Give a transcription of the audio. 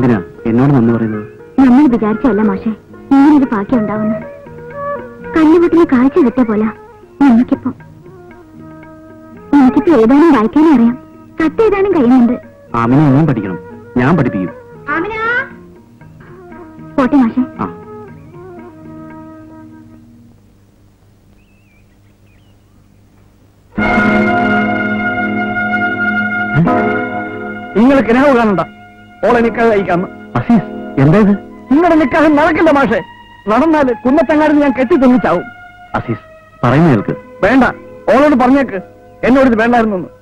എന്തിനാ എന്നോട് നന്ദി പറയുന്നത്. നമ്മൾ വിചാരിച്ചല്ല മാഷെ. ഇങ്ങനൊരു ഭാഗ്യം ഉണ്ടാവുന്നു. കല്ലുവട്ടിന് കാഴ്ച കിട്ടിയ പോലെ. എനിക്കിപ്പം എനിക്കിപ്പോ എഴുതാനും വായിക്കാനും അറിയാം. കത്ത് എഴുതാനും കഴിയുന്നുണ്ട്. ആമിനെ ഒന്നും പഠിക്കണം. ഞാൻ പഠിപ്പിക്കും. പോട്ടെ മാഷെ. നിങ്ങൾ കിനാവ് കാണണ്ട. ഓളെ നിക്കാതെ കഴിക്കാന്ന് അസീസ് എന്താ ഇത് നിങ്ങളുടെ നിക്കാഹം നടക്കില്ല മാഷെ. നടന്നാൽ കുന്നത്തങ്ങാടിന് ഞാൻ കെട്ടി തിന്നിച്ചാവും. അസീസ് പറയുന്ന കേൾക്ക്. വേണ്ട. ഓളോട് പറഞ്ഞേക്ക്. എന്നോട് ഇത് വേണ്ടായിരുന്നു